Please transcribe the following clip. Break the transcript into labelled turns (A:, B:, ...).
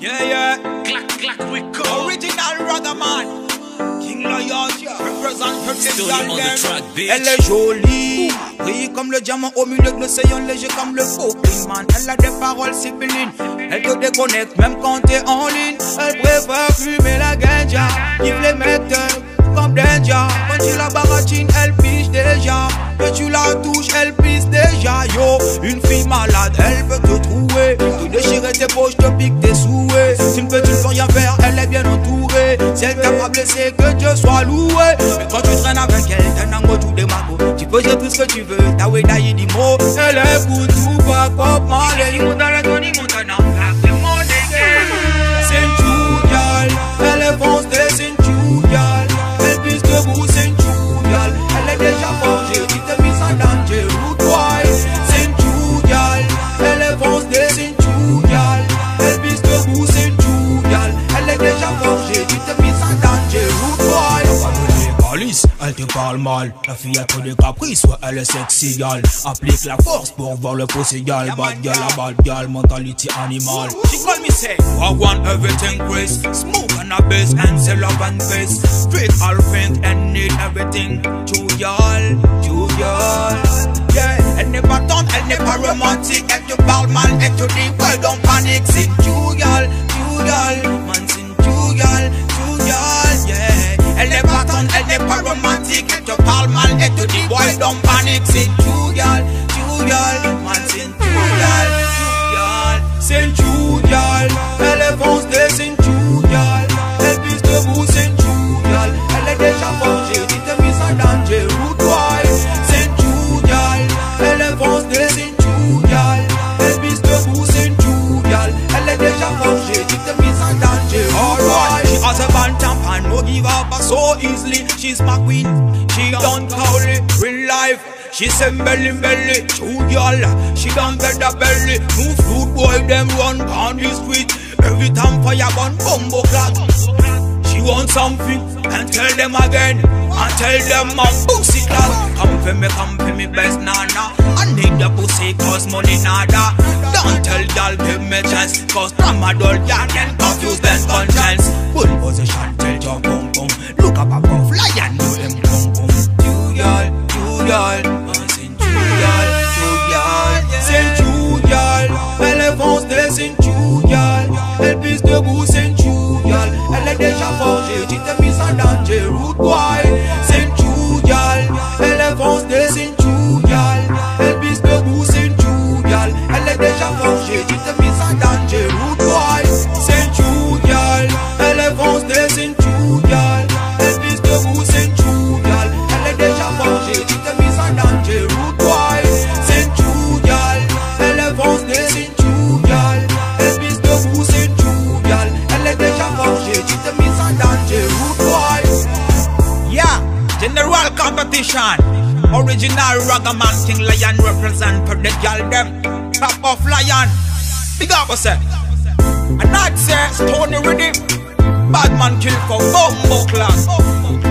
A: Yeah, yeah. Clack, clack, we go. Original Ragaman. King represent Elle est jolie, brille comme le diamant au milieu de l'océan, léger comme le faux man. Elle a des paroles sibylline, elle te déconnecte même quand t'es en ligne. Elle préfère fumer la ganja, qui les mettre comme Danger? Quand tu la baratine, elle piche déjà. Que tu la touches, elle pisse déjà. Yo, une fille malade, elle peut te blessé, que Dieu soit loué. Mais quand tu traînes avec elle, t'es un tout magos. Tu peux dire tout ce que tu veux, ta way dit mots. Elle écoute tout, pas Elle te parle mal, la fille a trop de caprices, soit elle est sexy gal Applique la force pour voir le poussé gal Bad gal, a bad gal, mentality animal. She call me say, I want everything Chris Smoke and a bass and say love and face Straight all pink and need everything To y'all, to y'all. Yeah, elle n'est pas tendre, elle n'est pas romantique Elle te parle mal, elle te dit, well don't panic. C'est to don't panic, sit too and no give up so easily. She's my queen, she don't call it real life. She say belly belly, true girl She done get the belly. Move food boy, them run on the street. Every time fire gun, bumbo clock She want something and tell them again. And tell them I'm pussy class Come for me, come for me best nana. I need the pussy cause money nada. Don't tell y'all give me chance Cause tramadol y'all then confuse them conscience. Full position tell your Schule. Competition. Original Ragaman King Lion represent for the girl them. Top of Lion. Big up us And I'd say Stony Rhythm Bad man kill for Bumbo class